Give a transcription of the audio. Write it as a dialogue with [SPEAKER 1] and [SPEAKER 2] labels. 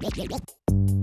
[SPEAKER 1] Bye.